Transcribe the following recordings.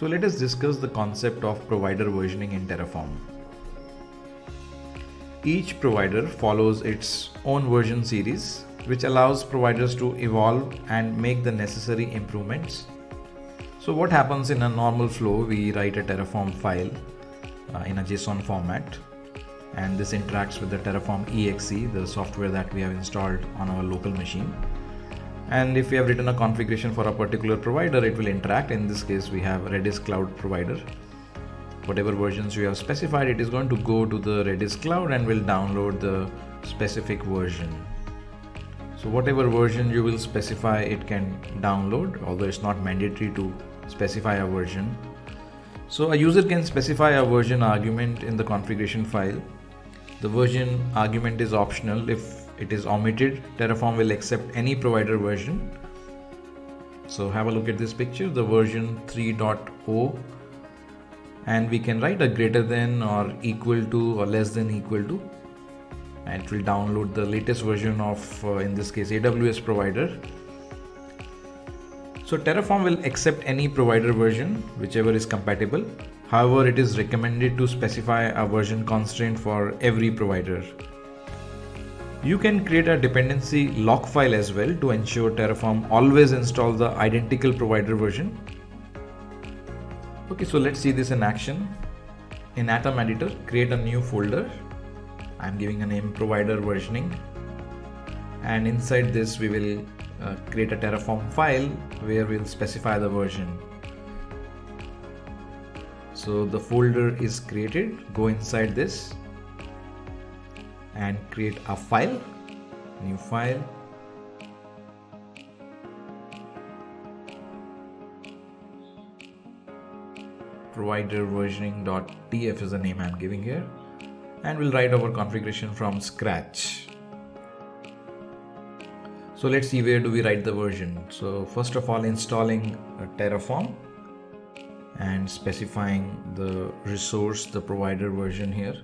So let us discuss the concept of provider versioning in Terraform. Each provider follows its own version series which allows providers to evolve and make the necessary improvements. So what happens in a normal flow, we write a Terraform file uh, in a JSON format and this interacts with the Terraform exe, the software that we have installed on our local machine. And if we have written a configuration for a particular provider, it will interact. In this case, we have Redis Cloud provider. Whatever versions you have specified, it is going to go to the Redis Cloud and will download the specific version. So whatever version you will specify, it can download, although it's not mandatory to specify a version. So a user can specify a version argument in the configuration file. The version argument is optional if it is omitted. Terraform will accept any provider version. So have a look at this picture the version 3.0 and we can write a greater than or equal to or less than equal to. And it will download the latest version of uh, in this case aws provider. So terraform will accept any provider version whichever is compatible. However it is recommended to specify a version constraint for every provider you can create a dependency lock file as well to ensure Terraform always install the identical provider version. Okay, so let's see this in action. In Atom Editor, create a new folder. I'm giving a name provider versioning. And inside this, we will uh, create a Terraform file where we'll specify the version. So the folder is created. Go inside this and create a file new file. Provider versioning.tf is the name I'm giving here. And we'll write our configuration from scratch. So let's see where do we write the version. So first of all installing terraform and specifying the resource the provider version here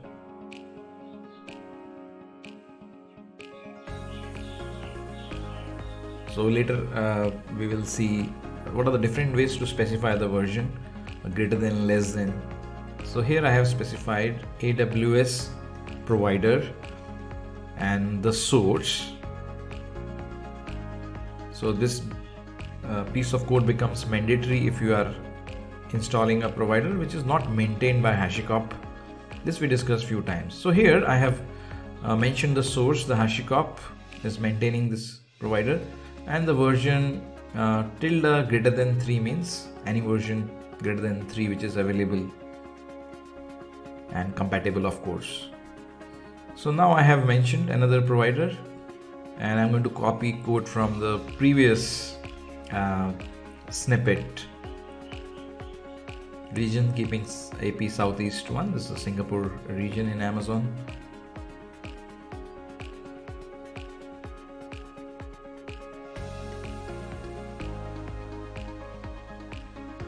so later uh, we will see what are the different ways to specify the version greater than less than. So here I have specified AWS provider and the source. So this uh, piece of code becomes mandatory if you are installing a provider which is not maintained by HashiCorp. This we discussed few times. So here I have uh, mentioned the source. The HashiCorp is maintaining this provider and the version uh, tilde greater than 3 means any version greater than 3 which is available and compatible of course. So now I have mentioned another provider and I'm going to copy code from the previous uh, snippet. Region keeping AP Southeast one. This is the Singapore region in Amazon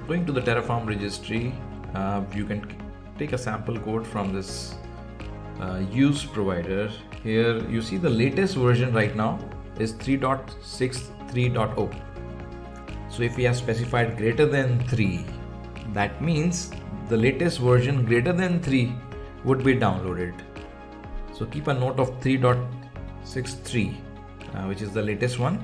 going to the Terraform registry, uh, you can take a sample code from this uh, use provider. Here you see the latest version right now is 3.63.0. So if we have specified greater than 3, that means the latest version greater than 3 would be downloaded. So keep a note of 3.63, uh, which is the latest one.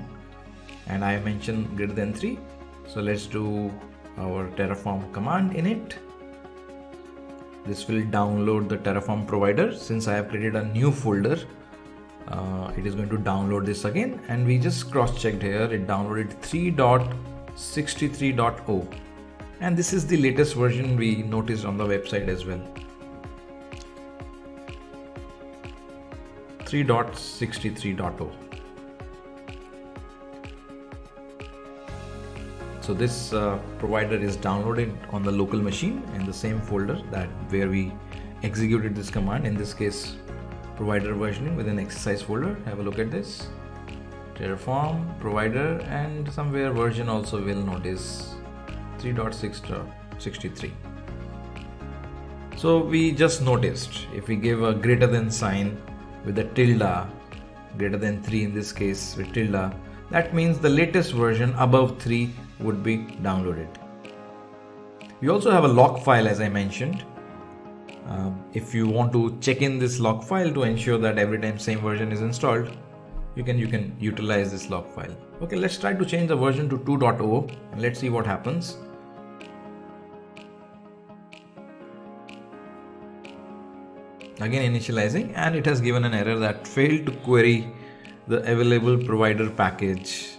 And I mentioned greater than 3. So let's do our terraform command init. This will download the terraform provider. Since i have created a new folder uh, it is going to download this again. And we just cross checked here. It downloaded 3.63.0 and this is the latest version we noticed on the website as well. 3.63.0 So this uh, provider is downloaded on the local machine in the same folder that where we executed this command. In this case, provider versioning within exercise folder. Have a look at this. Terraform, provider, and somewhere version also will notice 3.6.63. So we just noticed if we give a greater than sign with a tilde, greater than 3 in this case with tilde, that means the latest version above 3 would be downloaded. We also have a lock file as I mentioned. Uh, if you want to check in this lock file to ensure that every time same version is installed, you can you can utilize this lock file. Okay, let's try to change the version to 2.0 and let's see what happens. Again initializing and it has given an error that failed to query the available provider package.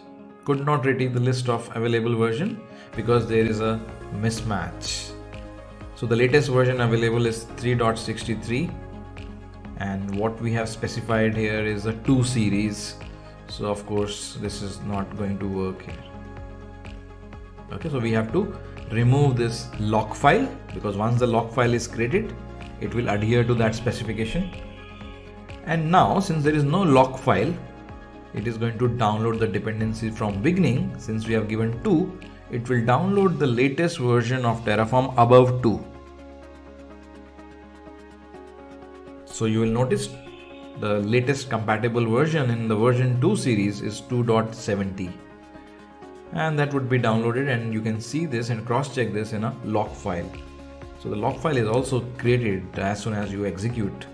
Could not retrieve the list of available version because there is a mismatch. So the latest version available is 3.63 and what we have specified here is a 2 series. So of course this is not going to work here. Okay, so we have to remove this lock file because once the lock file is created, it will adhere to that specification. And now since there is no lock file, it is going to download the dependency from beginning since we have given 2 it will download the latest version of Terraform above 2. So you will notice the latest compatible version in the version 2 series is 2.70 and that would be downloaded and you can see this and cross check this in a lock file. So the lock file is also created as soon as you execute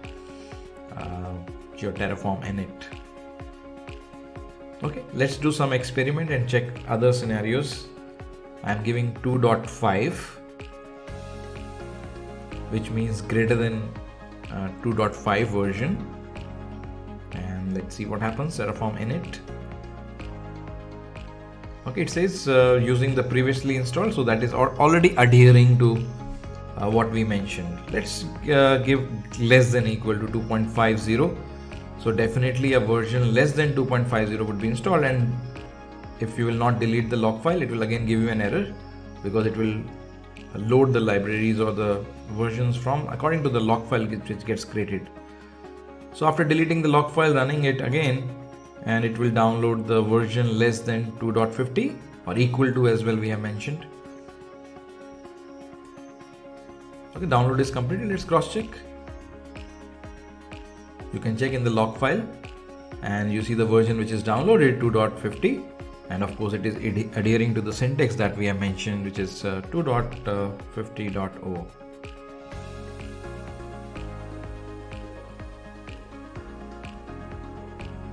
uh, your Terraform init. Okay, let's do some experiment and check other scenarios. I'm giving 2.5 which means greater than uh, 2.5 version. And let's see what happens Terraform init. Okay it says uh, using the previously installed so that is already adhering to uh, what we mentioned. Let's uh, give less than equal to 2.50 so definitely a version less than 2.50 would be installed and if you will not delete the lock file it will again give you an error because it will load the libraries or the versions from according to the lock file which gets created. So after deleting the lock file running it again and it will download the version less than 2.50 or equal to as well we have mentioned. Okay download is completed. Let's cross check you can check in the lock file and you see the version which is downloaded 2.50 and of course it is adhering to the syntax that we have mentioned which is uh, 2.50.0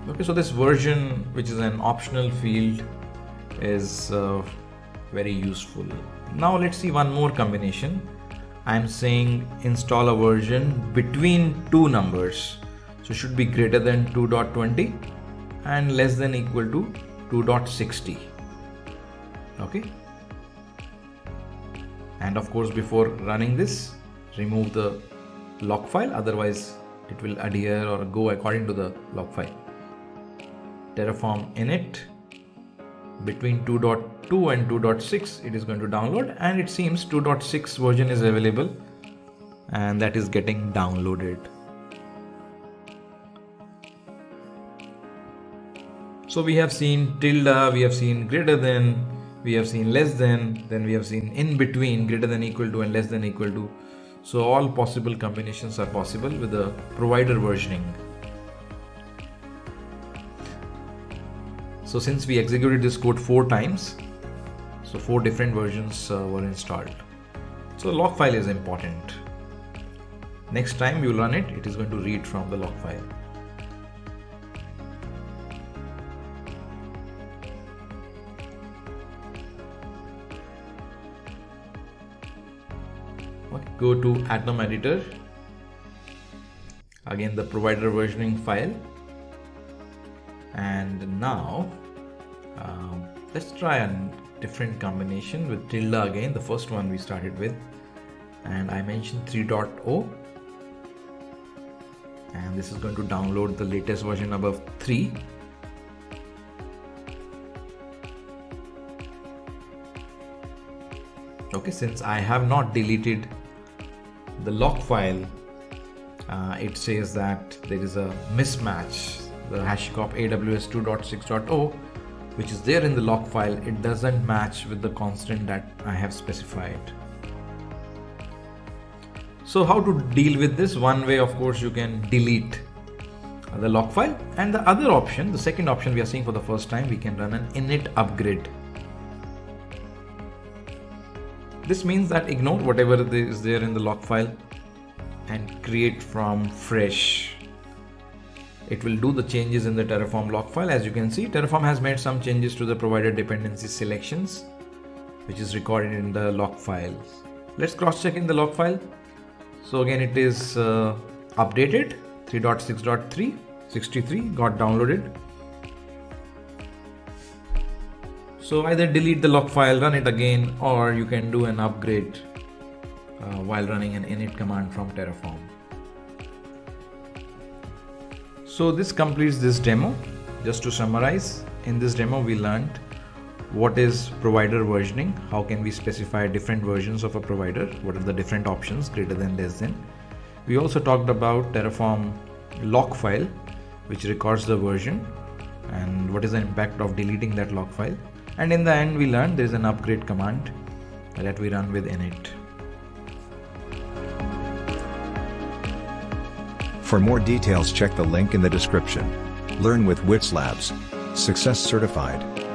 okay so this version which is an optional field is uh, very useful. Now let's see one more combination. I'm saying install a version between two numbers so should be greater than 2.20 and less than equal to 2.60 okay? And of course before running this remove the lock file. Otherwise it will adhere or go according to the lock file. Terraform init. Between 2.2 and 2.6 it is going to download. And it seems 2.6 version is available. And that is getting downloaded So we have seen tilde, we have seen greater than, we have seen less than, then we have seen in between, greater than equal to and less than equal to. So all possible combinations are possible with the provider versioning. So since we executed this code four times, so four different versions uh, were installed. So lock file is important. Next time you run it, it is going to read from the lock file. Go to atom editor. Again the provider versioning file. And now um, let's try a different combination with tilde again the first one we started with. And I mentioned 3.0 and this is going to download the latest version above 3 okay since I have not deleted the lock file, uh, it says that there is a mismatch. The HashiCorp AWS 2.6.0, which is there in the lock file, it doesn't match with the constraint that I have specified. So how to deal with this? One way, of course, you can delete the lock file and the other option, the second option we are seeing for the first time, we can run an init upgrade This means that ignore whatever is there in the lock file and create from fresh. It will do the changes in the Terraform lock file. As you can see, Terraform has made some changes to the provider dependency selections, which is recorded in the lock files. Let's cross check in the lock file. So again, it is uh, updated 3.6.3 63 got downloaded so either delete the lock file run it again or you can do an upgrade uh, while running an init command from terraform. So this completes this demo. Just to summarize in this demo we learned what is provider versioning how can we specify different versions of a provider what are the different options greater than less than. We also talked about terraform lock file which records the version and what is the impact of deleting that lock file and in the end we learned there is an upgrade command that we run with init. For more details check the link in the description. Learn with Whizlabs. Success certified.